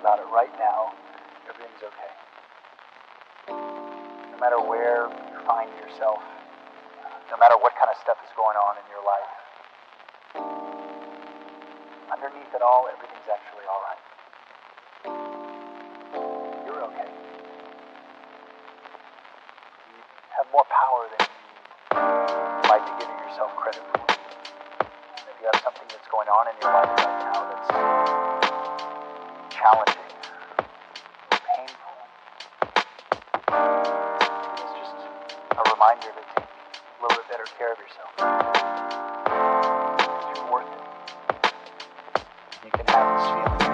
about it right now, everything's okay. No matter where you find yourself, no matter what kind of stuff is going on in your life, underneath it all, everything's actually all right. You're okay. You have more power than you like to give yourself credit for. And if you have something that's going on in your life right now challenging, painful, it's just a reminder to take a little bit better care of yourself. You're worth it. You can have